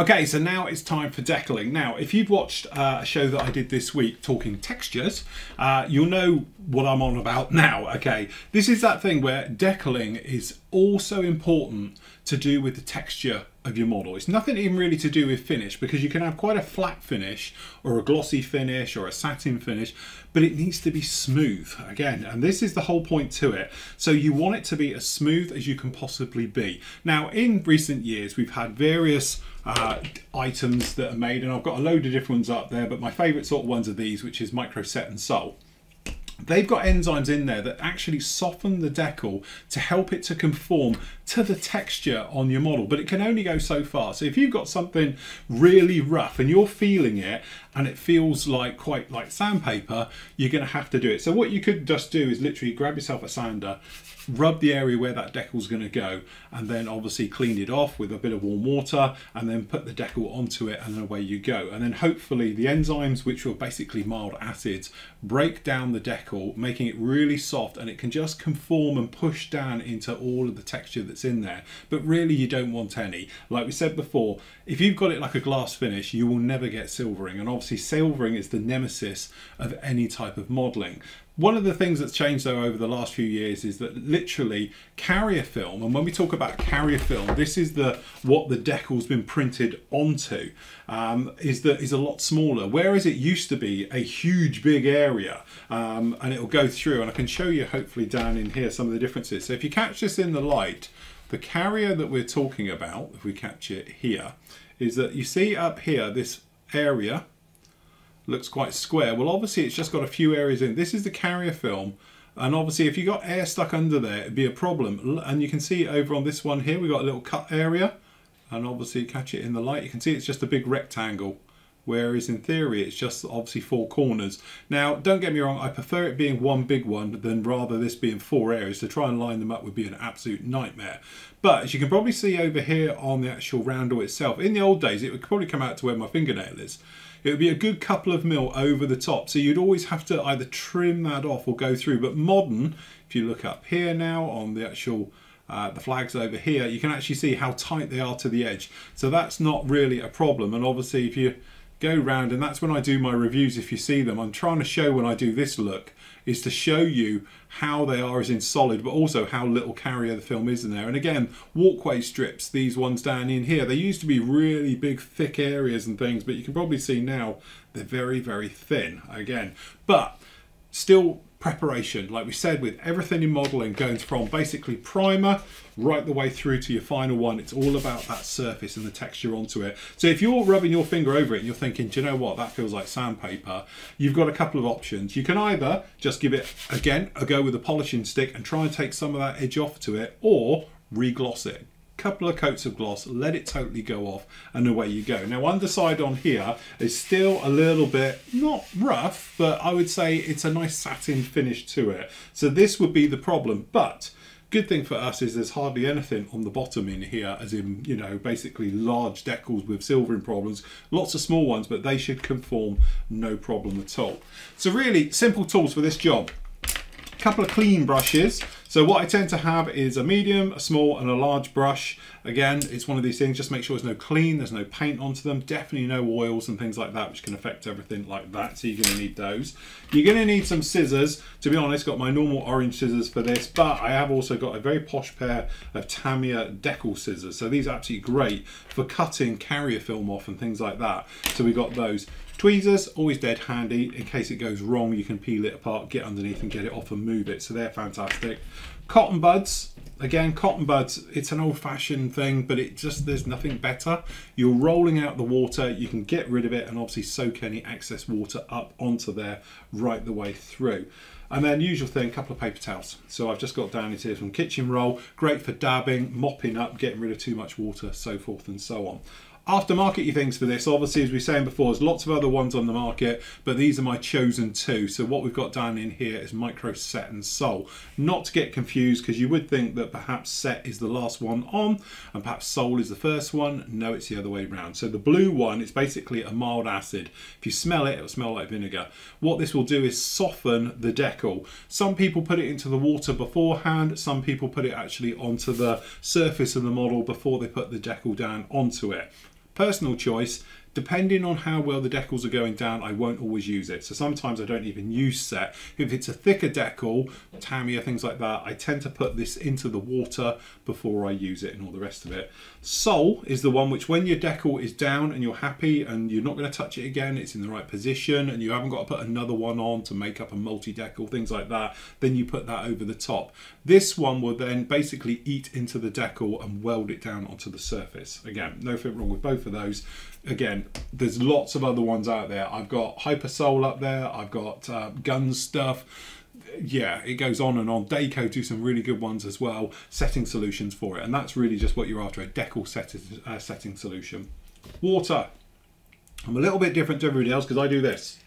Okay, so now it's time for decaling. Now, if you've watched uh, a show that I did this week talking textures, uh, you'll know what I'm on about now. Okay, this is that thing where decaling is also important to do with the texture of your model. It's nothing even really to do with finish because you can have quite a flat finish or a glossy finish or a satin finish, but it needs to be smooth again. And this is the whole point to it. So you want it to be as smooth as you can possibly be. Now, in recent years, we've had various uh, items that are made, and I've got a load of different ones up there, but my favorite sort of ones are these, which is Micro Set and Sol they've got enzymes in there that actually soften the decal to help it to conform to the texture on your model but it can only go so far. So if you've got something really rough and you're feeling it and it feels like quite like sandpaper you're going to have to do it. So what you could just do is literally grab yourself a sander rub the area where that decal's going to go and then obviously clean it off with a bit of warm water and then put the decal onto it and away you go. And then hopefully the enzymes which are basically mild acids break down the decal making it really soft and it can just conform and push down into all of the texture that's in there. But really you don't want any. Like we said before if you've got it like a glass finish you will never get silvering. And obviously silvering is the nemesis of any type of modeling one of the things that's changed though over the last few years is that literally carrier film, and when we talk about carrier film, this is the what the decal's been printed onto, um, is that is a lot smaller. Whereas it used to be a huge big area, um, and it will go through, and I can show you hopefully down in here some of the differences. So if you catch this in the light, the carrier that we're talking about, if we catch it here, is that you see up here this area looks quite square. Well, obviously it's just got a few areas in. This is the carrier film. And obviously if you got air stuck under there, it'd be a problem. And you can see over on this one here, we've got a little cut area. And obviously catch it in the light. You can see it's just a big rectangle. Whereas in theory, it's just obviously four corners. Now, don't get me wrong, I prefer it being one big one than rather this being four areas. To try and line them up would be an absolute nightmare. But as you can probably see over here on the actual roundel itself, in the old days, it would probably come out to where my fingernail is it would be a good couple of mil over the top. So you'd always have to either trim that off or go through. But modern, if you look up here now on the actual uh, the flags over here, you can actually see how tight they are to the edge. So that's not really a problem. And obviously if you go round, and that's when I do my reviews if you see them, I'm trying to show when I do this look, is to show you how they are as in solid, but also how little carrier the film is in there. And again, walkway strips, these ones down in here, they used to be really big, thick areas and things, but you can probably see now they're very, very thin again. But still preparation, like we said, with everything in modeling going from basically primer right the way through to your final one. It's all about that surface and the texture onto it. So if you're rubbing your finger over it and you're thinking, do you know what, that feels like sandpaper, you've got a couple of options. You can either just give it, again, a go with a polishing stick and try and take some of that edge off to it, or regloss it couple of coats of gloss, let it totally go off, and away you go. Now, underside on here is still a little bit, not rough, but I would say it's a nice satin finish to it. So this would be the problem, but good thing for us is there's hardly anything on the bottom in here as in you know basically large decals with silvering problems lots of small ones but they should conform no problem at all so really simple tools for this job couple of clean brushes. So what I tend to have is a medium, a small and a large brush. Again, it's one of these things, just make sure there's no clean, there's no paint onto them, definitely no oils and things like that, which can affect everything like that, so you're gonna need those. You're gonna need some scissors. To be honest, got my normal orange scissors for this, but I have also got a very posh pair of Tamiya decal scissors. So these are absolutely great for cutting carrier film off and things like that. So we got those. Tweezers, always dead handy. In case it goes wrong, you can peel it apart, get underneath and get it off and move it. So they're fantastic. Cotton buds, again, cotton buds, it's an old fashioned thing, but it just, there's nothing better. You're rolling out the water, you can get rid of it and obviously soak any excess water up onto there right the way through. And then usual thing, a couple of paper towels. So I've just got down into here from kitchen roll, great for dabbing, mopping up, getting rid of too much water, so forth and so on aftermarket you things for this. Obviously as we were saying before there's lots of other ones on the market but these are my chosen two. So what we've got down in here is micro set and sol not to get confused because you would think that perhaps set is the last one on and perhaps sol is the first one. No it's the other way around so the blue one is basically a mild acid. If you smell it it'll smell like vinegar. What this will do is soften the decal. Some people put it into the water beforehand. Some people put it actually onto the surface of the model before they put the decal down onto it personal choice depending on how well the decals are going down, I won't always use it. So sometimes I don't even use set. If it's a thicker decal, Tamiya, things like that, I tend to put this into the water before I use it and all the rest of it. Sol is the one which when your decal is down and you're happy and you're not going to touch it again, it's in the right position and you haven't got to put another one on to make up a multi-decal, things like that, then you put that over the top. This one will then basically eat into the decal and weld it down onto the surface. Again, no nothing wrong with both of those again, there's lots of other ones out there. I've got Hypersole up there. I've got uh, gun stuff. Yeah, it goes on and on. DACO do some really good ones as well, setting solutions for it. And that's really just what you're after, a decal set, uh, setting solution. Water. I'm a little bit different to everybody else because I do this.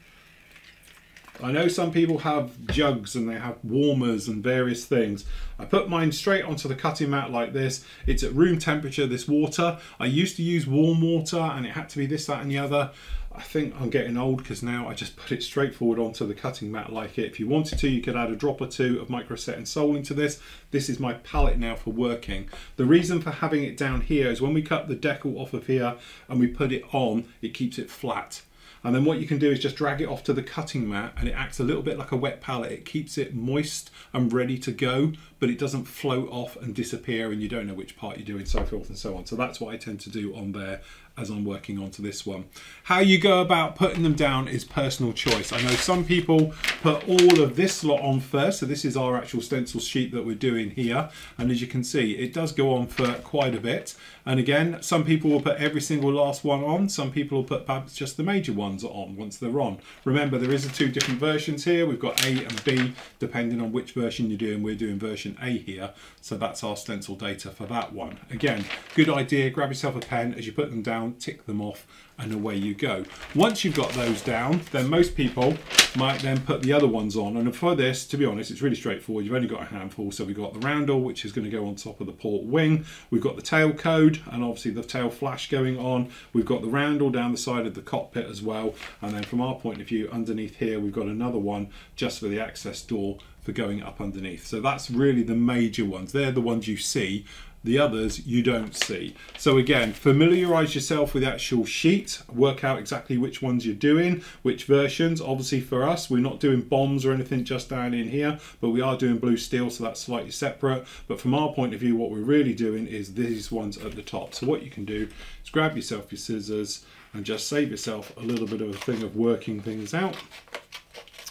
I know some people have jugs and they have warmers and various things. I put mine straight onto the cutting mat like this. It's at room temperature, this water. I used to use warm water and it had to be this, that and the other. I think I'm getting old because now I just put it straight forward onto the cutting mat like it. If you wanted to, you could add a drop or two of microset and Sol into this. This is my palette now for working. The reason for having it down here is when we cut the decal off of here and we put it on, it keeps it flat. And then what you can do is just drag it off to the cutting mat and it acts a little bit like a wet palette. It keeps it moist and ready to go, but it doesn't float off and disappear and you don't know which part you're doing, so forth and so on. So that's what I tend to do on there as I'm working onto this one. How you go about putting them down is personal choice. I know some people put all of this lot on first. So this is our actual stencil sheet that we're doing here. And as you can see, it does go on for quite a bit. And again, some people will put every single last one on. Some people will put perhaps just the major ones on once they're on. Remember, there is a two different versions here. We've got A and B, depending on which version you're doing. We're doing version A here. So that's our stencil data for that one. Again, good idea. Grab yourself a pen as you put them down, tick them off, and away you go. Once you've got those down, then most people might then put the other ones on. And for this, to be honest, it's really straightforward. You've only got a handful. So we've got the roundel, which is going to go on top of the port wing. We've got the tail code and obviously the tail flash going on. We've got the roundel down the side of the cockpit as well. And then from our point of view, underneath here, we've got another one just for the access door for going up underneath. So that's really the major ones. They're the ones you see the others you don't see. So again, familiarize yourself with actual sheet, work out exactly which ones you're doing, which versions. Obviously for us, we're not doing bombs or anything just down in here, but we are doing blue steel, so that's slightly separate. But from our point of view, what we're really doing is these ones at the top. So what you can do is grab yourself your scissors and just save yourself a little bit of a thing of working things out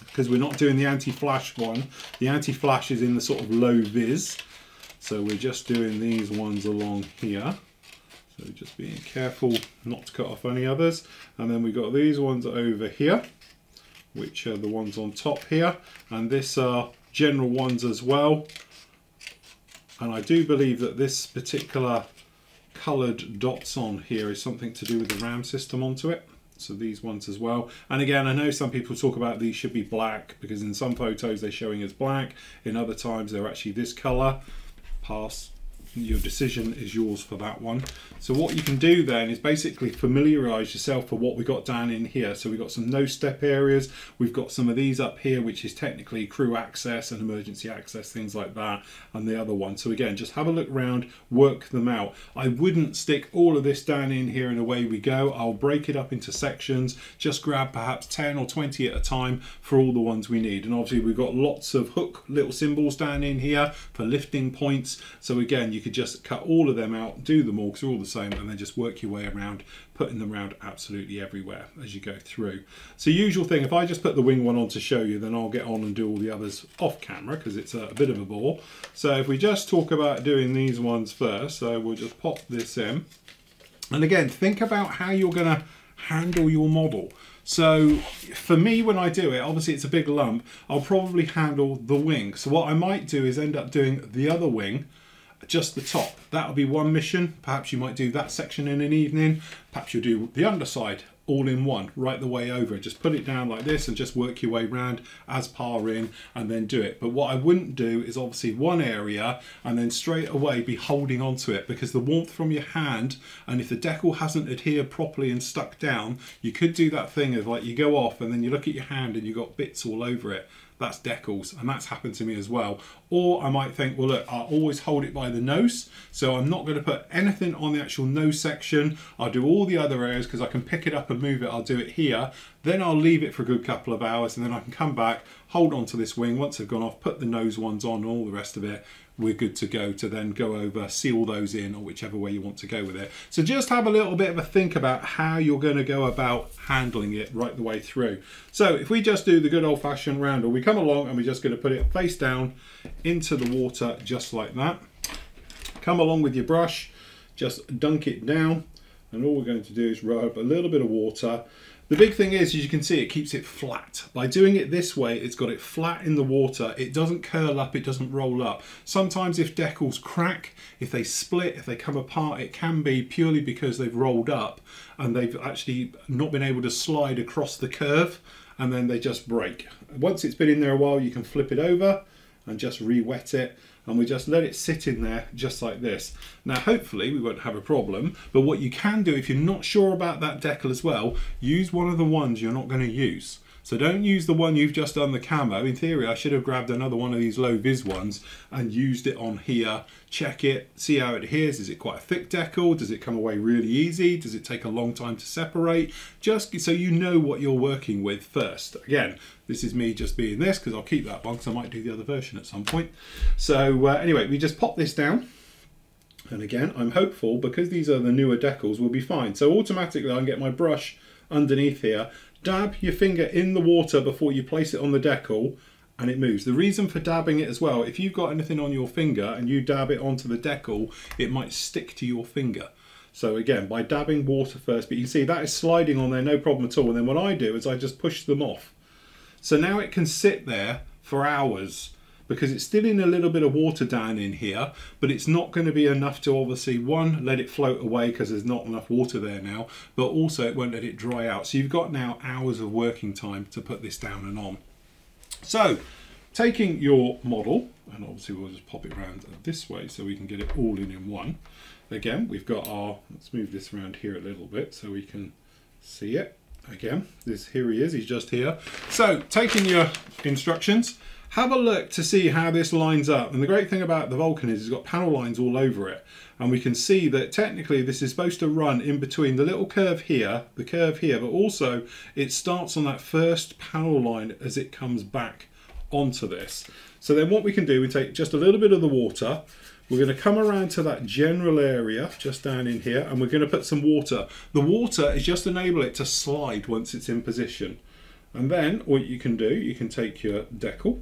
because we're not doing the anti-flash one. The anti-flash is in the sort of low vis. So we're just doing these ones along here. So just being careful not to cut off any others. And then we've got these ones over here, which are the ones on top here. And this are general ones as well. And I do believe that this particular coloured dots on here is something to do with the RAM system onto it. So these ones as well. And again, I know some people talk about these should be black because in some photos they're showing as black. In other times they're actually this colour pass your decision is yours for that one. So what you can do then is basically familiarize yourself for what we got down in here. So we've got some no step areas. We've got some of these up here, which is technically crew access and emergency access, things like that, and the other one. So again, just have a look around, work them out. I wouldn't stick all of this down in here and away we go. I'll break it up into sections, just grab perhaps 10 or 20 at a time for all the ones we need. And obviously we've got lots of hook little symbols down in here for lifting points. So again, you could just cut all of them out, do them all because they're all the same, and then just work your way around, putting them around absolutely everywhere as you go through. So usual thing, if I just put the wing one on to show you, then I'll get on and do all the others off camera because it's a, a bit of a bore. So if we just talk about doing these ones first, so we'll just pop this in. And again, think about how you're going to handle your model. So for me, when I do it, obviously it's a big lump, I'll probably handle the wing. So what I might do is end up doing the other wing just the top. That'll be one mission. Perhaps you might do that section in an evening. Perhaps you'll do the underside all in one right the way over just put it down like this and just work your way around as par in and then do it but what I wouldn't do is obviously one area and then straight away be holding onto it because the warmth from your hand and if the decal hasn't adhered properly and stuck down you could do that thing of like you go off and then you look at your hand and you've got bits all over it that's decals, and that's happened to me as well. Or I might think, well, look, I'll always hold it by the nose, so I'm not going to put anything on the actual nose section. I'll do all the other areas because I can pick it up and move it. I'll do it here. Then I'll leave it for a good couple of hours, and then I can come back, hold on to this wing once they've gone off, put the nose ones on, all the rest of it, we're good to go to then go over, seal those in, or whichever way you want to go with it. So just have a little bit of a think about how you're going to go about handling it right the way through. So if we just do the good old fashioned roundel, we come along and we're just going to put it face down into the water just like that. Come along with your brush, just dunk it down, and all we're going to do is rub a little bit of water the big thing is, as you can see, it keeps it flat. By doing it this way, it's got it flat in the water. It doesn't curl up, it doesn't roll up. Sometimes if decals crack, if they split, if they come apart, it can be purely because they've rolled up and they've actually not been able to slide across the curve and then they just break. Once it's been in there a while, you can flip it over and just re-wet it and we just let it sit in there just like this. Now hopefully we won't have a problem, but what you can do if you're not sure about that decal as well, use one of the ones you're not going to use. So don't use the one you've just done the camo. In theory, I should have grabbed another one of these low vis ones and used it on here. Check it, see how it adheres. Is it quite a thick decal? Does it come away really easy? Does it take a long time to separate? Just so you know what you're working with first. Again, this is me just being this because I'll keep that one because I might do the other version at some point. So uh, anyway, we just pop this down. And again, I'm hopeful because these are the newer decals, we'll be fine. So automatically I can get my brush underneath here dab your finger in the water before you place it on the decal and it moves. The reason for dabbing it as well, if you've got anything on your finger and you dab it onto the decal, it might stick to your finger. So again, by dabbing water first, but you see that is sliding on there, no problem at all. And then what I do is I just push them off. So now it can sit there for hours because it's still in a little bit of water down in here, but it's not going to be enough to obviously, one, let it float away because there's not enough water there now, but also it won't let it dry out. So you've got now hours of working time to put this down and on. So taking your model, and obviously we'll just pop it around this way so we can get it all in in one. Again, we've got our, let's move this around here a little bit so we can see it. Again, this here he is, he's just here. So taking your instructions, have a look to see how this lines up. And the great thing about the Vulcan is it's got panel lines all over it. And we can see that technically this is supposed to run in between the little curve here, the curve here, but also it starts on that first panel line as it comes back onto this. So then what we can do, we take just a little bit of the water, we're going to come around to that general area just down in here and we're going to put some water. The water is just enable it to slide once it's in position. And then what you can do, you can take your decal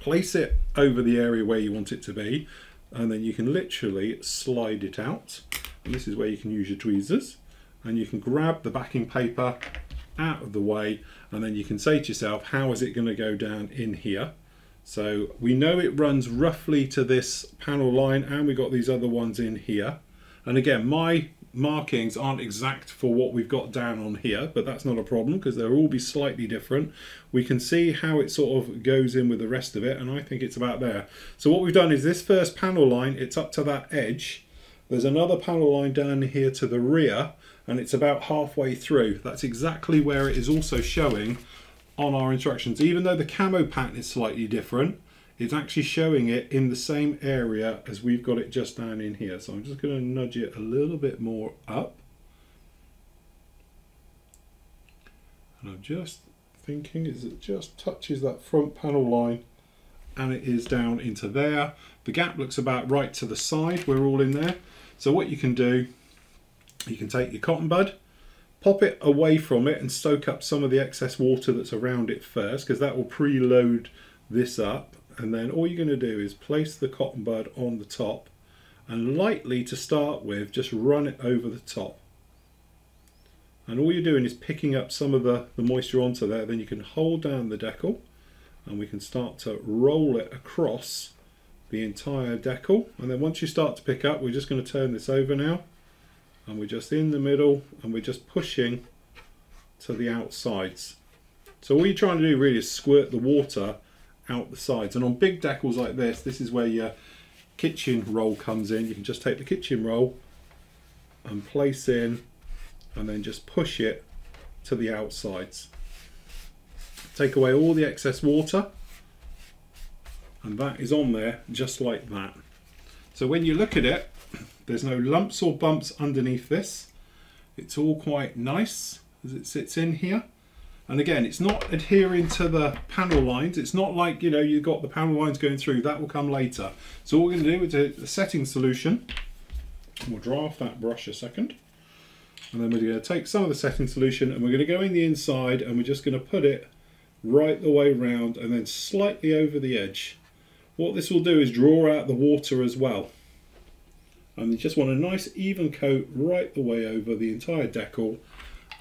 place it over the area where you want it to be and then you can literally slide it out. And this is where you can use your tweezers. And you can grab the backing paper out of the way and then you can say to yourself how is it going to go down in here? So we know it runs roughly to this panel line and we got these other ones in here. And again my markings aren't exact for what we've got down on here, but that's not a problem because they'll all be slightly different. We can see how it sort of goes in with the rest of it, and I think it's about there. So what we've done is this first panel line, it's up to that edge. There's another panel line down here to the rear, and it's about halfway through. That's exactly where it is also showing on our instructions. Even though the camo pattern is slightly different, it's actually showing it in the same area as we've got it just down in here. So I'm just going to nudge it a little bit more up. And I'm just thinking is it just touches that front panel line and it is down into there. The gap looks about right to the side. We're all in there. So what you can do, you can take your cotton bud, pop it away from it and soak up some of the excess water that's around it first because that will preload this up and then all you're going to do is place the cotton bud on the top and lightly to start with just run it over the top. And all you're doing is picking up some of the, the moisture onto there then you can hold down the decal and we can start to roll it across the entire decal. And then once you start to pick up we're just going to turn this over now and we're just in the middle and we're just pushing to the outsides. So all you're trying to do really is squirt the water out the sides. And on big decals like this, this is where your kitchen roll comes in. You can just take the kitchen roll and place in and then just push it to the outsides. take away all the excess water and that is on there just like that. So when you look at it, there's no lumps or bumps underneath this. It's all quite nice as it sits in here. And again, it's not adhering to the panel lines. It's not like, you know, you've got the panel lines going through. That will come later. So what we're going to do is a setting solution. We'll dry off that brush a second. And then we're going to take some of the setting solution and we're going to go in the inside and we're just going to put it right the way round and then slightly over the edge. What this will do is draw out the water as well. And you just want a nice even coat right the way over the entire decal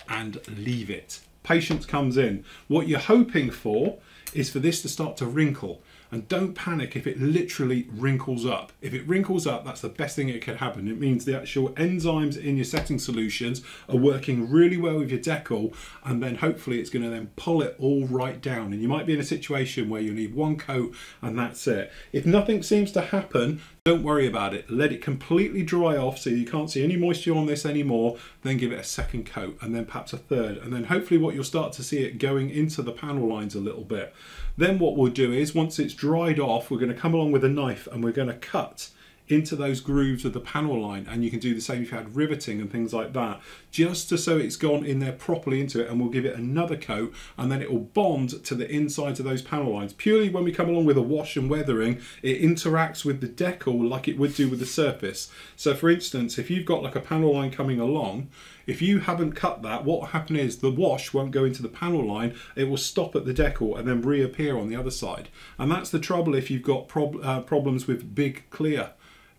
and leave it. Patience comes in. What you're hoping for is for this to start to wrinkle. And don't panic if it literally wrinkles up. If it wrinkles up, that's the best thing that could happen. It means the actual enzymes in your setting solutions are working really well with your decal, and then hopefully it's going to then pull it all right down. And you might be in a situation where you need one coat and that's it. If nothing seems to happen, don't worry about it. Let it completely dry off so you can't see any moisture on this anymore. Then give it a second coat and then perhaps a third. And then hopefully what you'll start to see it going into the panel lines a little bit. Then what we'll do is once it's dried off, we're going to come along with a knife and we're going to cut into those grooves of the panel line and you can do the same if you had riveting and things like that just to so it's gone in there properly into it and we'll give it another coat and then it will bond to the insides of those panel lines purely when we come along with a wash and weathering it interacts with the decal like it would do with the surface so for instance if you've got like a panel line coming along if you haven't cut that, what will happen is the wash won't go into the panel line, it will stop at the decal and then reappear on the other side. And that's the trouble if you've got prob uh, problems with big clear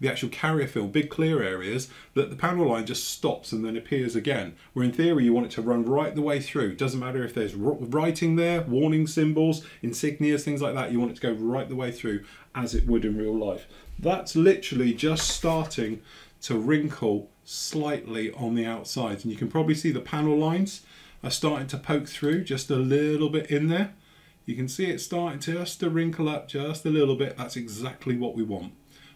the actual carrier film, big clear areas, that the panel line just stops and then appears again. Where in theory you want it to run right the way through. Doesn't matter if there's writing there, warning symbols, insignias, things like that. You want it to go right the way through as it would in real life. That's literally just starting to wrinkle slightly on the outside. And you can probably see the panel lines are starting to poke through just a little bit in there. You can see it starting to just to wrinkle up just a little bit. That's exactly what we want.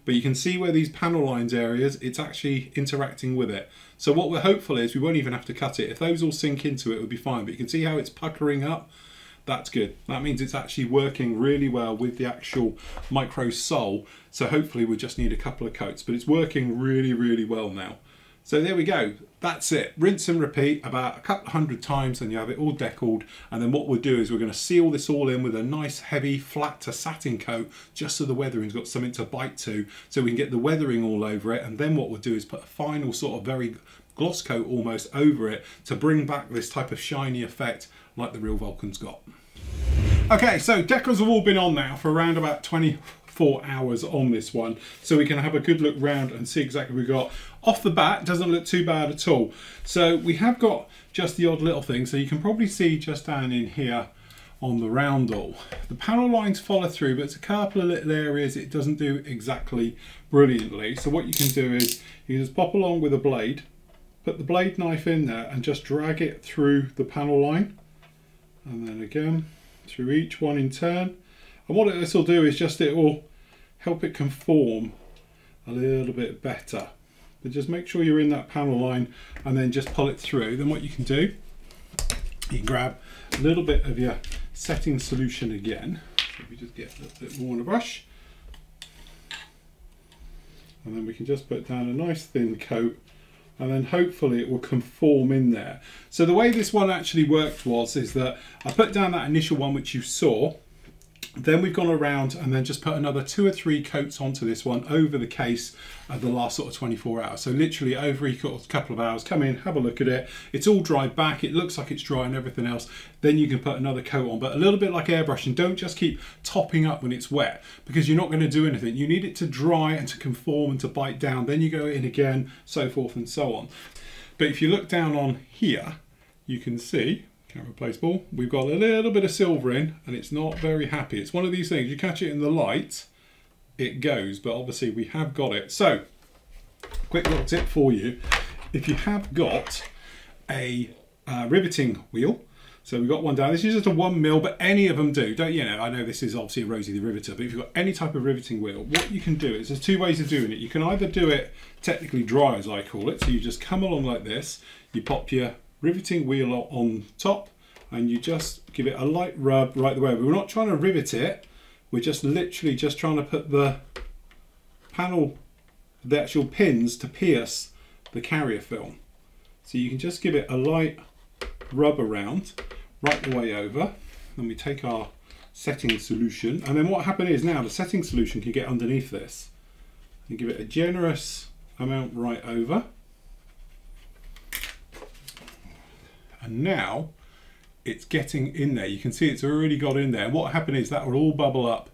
But you can see where these panel lines areas, it's actually interacting with it. So what we're hopeful is we won't even have to cut it. If those all sink into it, it would be fine. But you can see how it's puckering up. That's good. That means it's actually working really well with the actual Micro Sol. So hopefully we just need a couple of coats, but it's working really, really well now. So there we go. That's it. Rinse and repeat about a couple hundred times and you have it all decaled. And then what we'll do is we're going to seal this all in with a nice heavy flat to satin coat just so the weathering's got something to bite to so we can get the weathering all over it. And then what we'll do is put a final sort of very gloss coat almost over it to bring back this type of shiny effect like the real Vulcan's got. Okay, so decals have all been on now for around about 20, four hours on this one so we can have a good look round and see exactly what we got off the bat doesn't look too bad at all. So we have got just the odd little thing. So you can probably see just down in here on the roundel the panel lines follow through but it's a couple of little areas it doesn't do exactly brilliantly. So what you can do is you just pop along with a blade put the blade knife in there and just drag it through the panel line. And then again through each one in turn. And what this will do is just it will help it conform a little bit better. But just make sure you're in that panel line and then just pull it through. Then what you can do, you grab a little bit of your setting solution again. Let me just get a little bit more on the brush. And then we can just put down a nice thin coat and then hopefully it will conform in there. So the way this one actually worked was is that I put down that initial one which you saw then we've gone around and then just put another two or three coats onto this one over the case of the last sort of 24 hours. So literally over a couple of hours, come in, have a look at it. It's all dried back. It looks like it's dry and everything else. Then you can put another coat on, but a little bit like airbrushing. Don't just keep topping up when it's wet because you're not going to do anything. You need it to dry and to conform and to bite down. Then you go in again, so forth and so on. But if you look down on here, you can see can't replace ball. We've got a little bit of silver in and it's not very happy. It's one of these things, you catch it in the light, it goes, but obviously we have got it. So, quick little tip for you. If you have got a uh, riveting wheel, so we've got one down. This is just a one mil, but any of them do. Don't you know? I know this is obviously a Rosie the Riveter, but if you've got any type of riveting wheel, what you can do is there's two ways of doing it. You can either do it technically dry, as I call it. So you just come along like this. You pop your riveting wheel on top and you just give it a light rub right the way. We're not trying to rivet it. We're just literally just trying to put the panel, the actual pins to pierce the carrier film. So you can just give it a light rub around right the way over. Then we take our setting solution and then what happened is now the setting solution can get underneath this and give it a generous amount right over. And now it's getting in there. You can see it's already got in there. What happened is that will all bubble up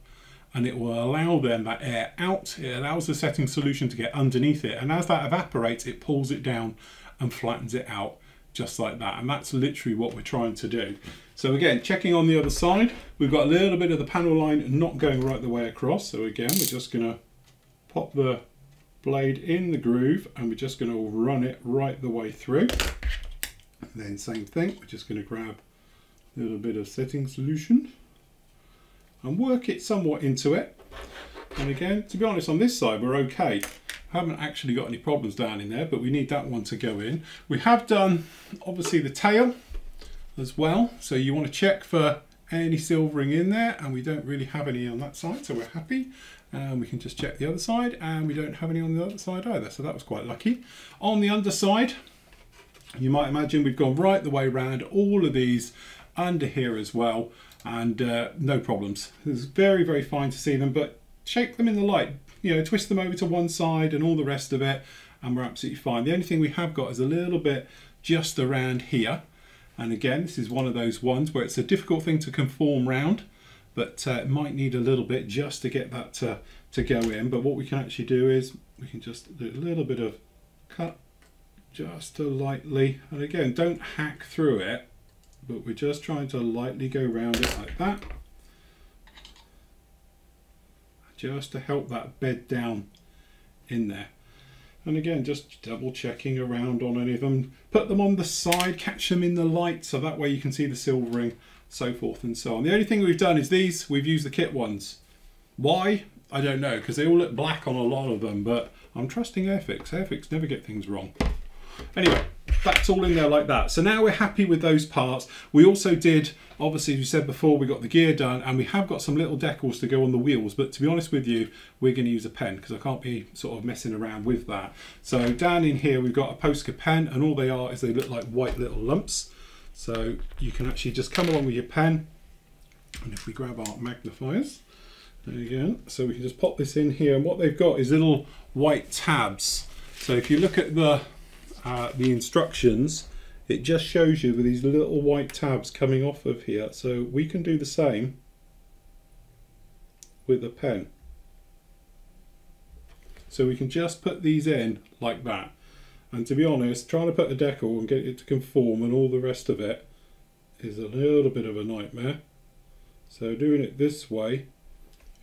and it will allow then that air out. It allows the setting solution to get underneath it. And as that evaporates, it pulls it down and flattens it out just like that. And that's literally what we're trying to do. So again, checking on the other side, we've got a little bit of the panel line not going right the way across. So again, we're just gonna pop the blade in the groove and we're just gonna run it right the way through. Then same thing, we're just gonna grab a little bit of setting solution and work it somewhat into it. And again, to be honest, on this side, we're okay. Haven't actually got any problems down in there, but we need that one to go in. We have done, obviously, the tail as well. So you want to check for any silvering in there, and we don't really have any on that side, so we're happy. And we can just check the other side, and we don't have any on the other side either, so that was quite lucky. On the underside, you might imagine we've gone right the way around all of these under here as well and uh, no problems. It's very, very fine to see them, but shake them in the light, you know, twist them over to one side and all the rest of it, and we're absolutely fine. The only thing we have got is a little bit just around here. And again, this is one of those ones where it's a difficult thing to conform round, but uh, it might need a little bit just to get that to, to go in. But what we can actually do is we can just do a little bit of cut just to lightly, and again, don't hack through it, but we're just trying to lightly go around it like that. Just to help that bed down in there. And again just double checking around on any of them. Put them on the side catch them in the light so that way you can see the silvering so forth and so on. The only thing we've done is these we've used the kit ones. Why? I don't know because they all look black on a lot of them but I'm trusting Airfix. Airfix never get things wrong anyway that's all in there like that. So now we're happy with those parts. We also did, obviously, as we said before, we got the gear done and we have got some little decals to go on the wheels. But to be honest with you, we're going to use a pen because I can't be sort of messing around with that. So down in here, we've got a Posca pen and all they are is they look like white little lumps. So you can actually just come along with your pen. And if we grab our magnifiers, there you go. So we can just pop this in here. And what they've got is little white tabs. So if you look at the uh, the instructions, it just shows you with these little white tabs coming off of here. So we can do the same with a pen. So we can just put these in like that. And to be honest, trying to put a decal and get it to conform and all the rest of it is a little bit of a nightmare. So doing it this way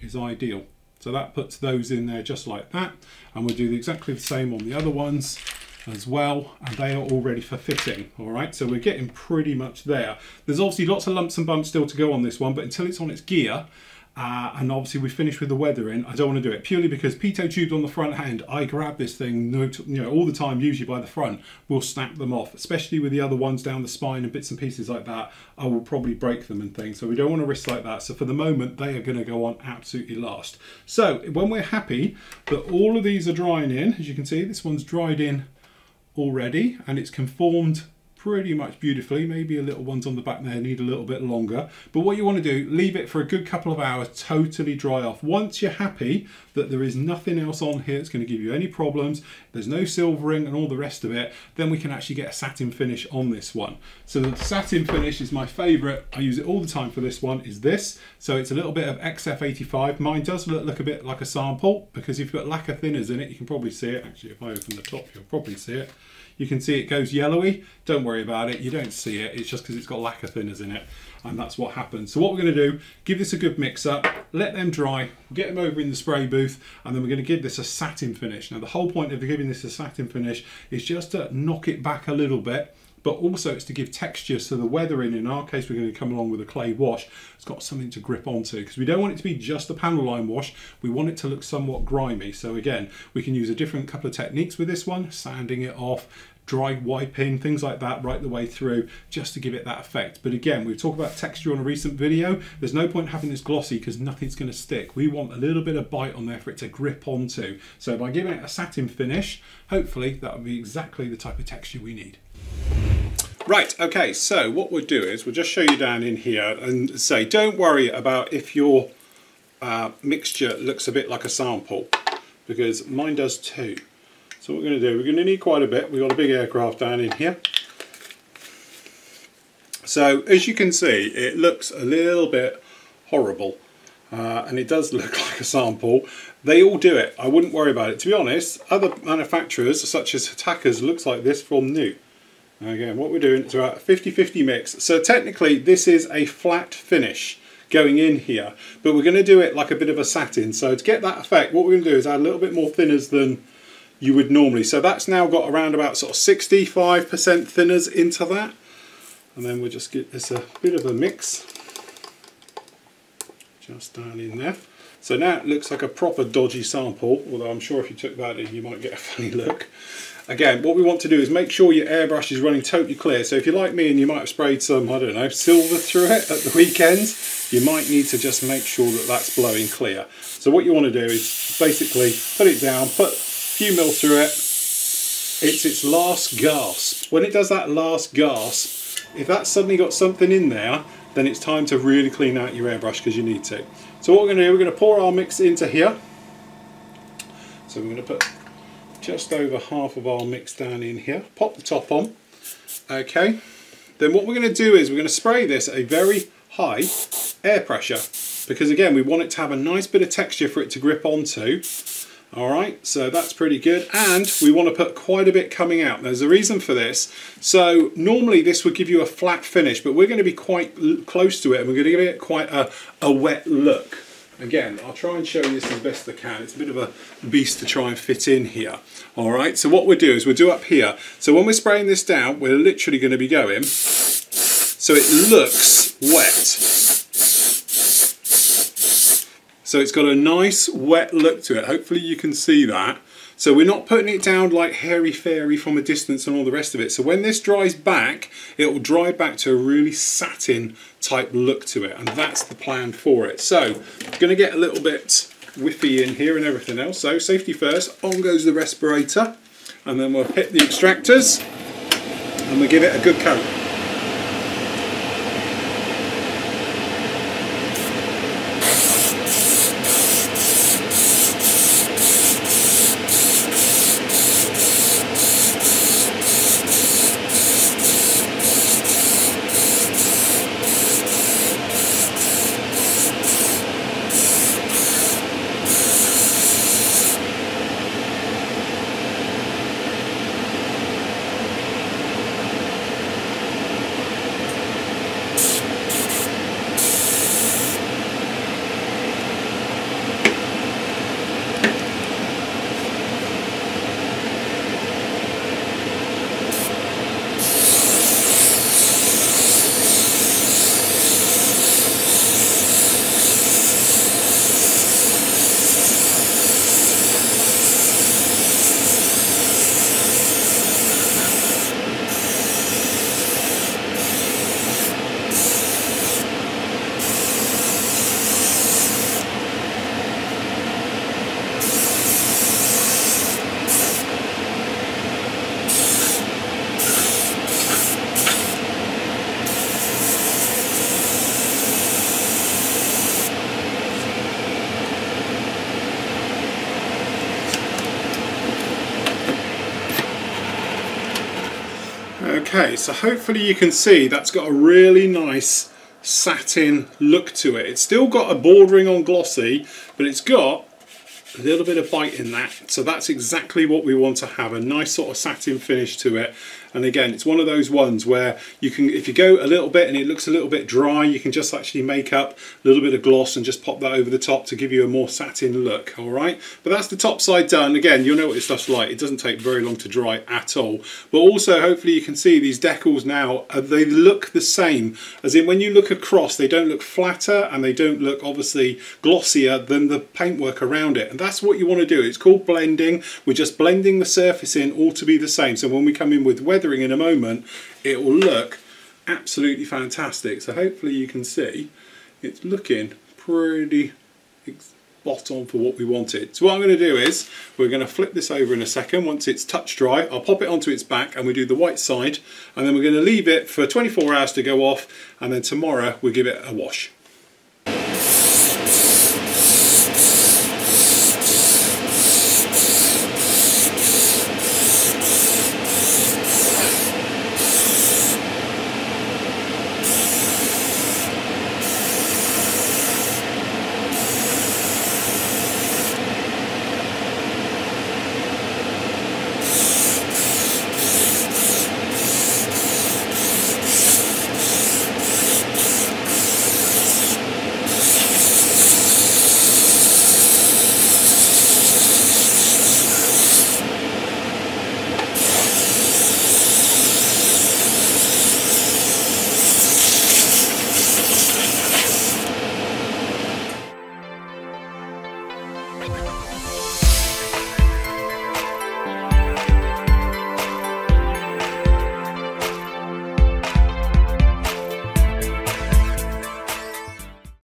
is ideal. So that puts those in there just like that. And we'll do exactly the same on the other ones as well and they are all ready for fitting all right? So we're getting pretty much there. There's obviously lots of lumps and bumps still to go on this one but until it's on its gear uh, and obviously we finished with the weathering I don't want to do it purely because pitot tubes on the front hand, I grab this thing you know all the time usually by the front will snap them off especially with the other ones down the spine and bits and pieces like that I will probably break them and things so we don't want to risk like that so for the moment they are going to go on absolutely last. So when we're happy that all of these are drying in as you can see this one's dried in already and it's conformed pretty much beautifully. Maybe a little ones on the back there need a little bit longer. But what you want to do, leave it for a good couple of hours, totally dry off. Once you're happy that there is nothing else on here that's going to give you any problems, there's no silvering and all the rest of it, then we can actually get a satin finish on this one. So the satin finish is my favorite. I use it all the time for this one, is this. So it's a little bit of XF85. Mine does look, look a bit like a sample because if you've got lacquer thinners in it, you can probably see it. Actually, if I open the top, you'll probably see it. You can see it goes yellowy. Don't worry about it. You don't see it. It's just because it's got lacquer thinners in it. And that's what happens. So what we're going to do, give this a good mix up, let them dry, get them over in the spray booth, and then we're going to give this a satin finish. Now the whole point of giving this a satin finish is just to knock it back a little bit but also it's to give texture so the weathering in our case we're going to come along with a clay wash it's got something to grip onto because we don't want it to be just a panel line wash we want it to look somewhat grimy so again we can use a different couple of techniques with this one sanding it off dry wiping, things like that right the way through just to give it that effect. But again, we've talked about texture on a recent video. There's no point having this glossy because nothing's going to stick. We want a little bit of bite on there for it to grip onto. So by giving it a satin finish, hopefully that will be exactly the type of texture we need. Right, okay, so what we'll do is we'll just show you down in here and say don't worry about if your uh, mixture looks a bit like a sample because mine does too. So what we're going to do, we're going to need quite a bit. We've got a big aircraft down in here. So as you can see, it looks a little bit horrible. Uh, and it does look like a sample. They all do it. I wouldn't worry about it. To be honest, other manufacturers such as Hataka's looks like this from new. Again, what we're doing is about a 50-50 mix. So technically this is a flat finish going in here, but we're going to do it like a bit of a satin. So to get that effect, what we're going to do is add a little bit more thinners than you would normally. So that's now got around about sort of 65% thinners into that. And then we'll just get this a bit of a mix. Just down in there. So now it looks like a proper dodgy sample, although I'm sure if you took that in you might get a funny look. Again, what we want to do is make sure your airbrush is running totally clear. So if you're like me and you might have sprayed some, I don't know, silver through it at the weekend, you might need to just make sure that that's blowing clear. So what you want to do is basically put it down, put few mil through it. It's its last gasp. When it does that last gasp, if that's suddenly got something in there, then it's time to really clean out your airbrush because you need to. So what we're going to do, we're going to pour our mix into here. So we're going to put just over half of our mix down in here. Pop the top on. Okay. Then what we're going to do is we're going to spray this at a very high air pressure because again we want it to have a nice bit of texture for it to grip onto all right, so that's pretty good. And we want to put quite a bit coming out. There's a reason for this. So normally this would give you a flat finish, but we're going to be quite close to it and we're going to give it quite a, a wet look. Again, I'll try and show you this as best I can. It's a bit of a beast to try and fit in here. All right, so what we'll do is we'll do up here. So when we're spraying this down, we're literally going to be going so it looks wet. So it's got a nice wet look to it. Hopefully you can see that. So we're not putting it down like hairy fairy from a distance and all the rest of it. So when this dries back, it will dry back to a really satin type look to it. And that's the plan for it. So I'm going to get a little bit whiffy in here and everything else. So safety first, on goes the respirator. And then we'll hit the extractors and we'll give it a good coat. Okay, so hopefully you can see that's got a really nice satin look to it. It's still got a bordering on glossy, but it's got a little bit of bite in that. So that's exactly what we want to have, a nice sort of satin finish to it. And again, it's one of those ones where you can, if you go a little bit and it looks a little bit dry, you can just actually make up a little bit of gloss and just pop that over the top to give you a more satin look, all right? But that's the top side done. Again, you'll know what this stuff's like. It doesn't take very long to dry at all. But also, hopefully you can see these decals now, uh, they look the same. As in, when you look across, they don't look flatter and they don't look, obviously, glossier than the paintwork around it. And that's what you want to do. It's called blending. We're just blending the surface in all to be the same. So when we come in with in a moment, it will look absolutely fantastic. So hopefully you can see it's looking pretty spot on for what we wanted. So what I'm going to do is we're going to flip this over in a second once it's touch dry. I'll pop it onto its back and we do the white side and then we're going to leave it for 24 hours to go off and then tomorrow we give it a wash.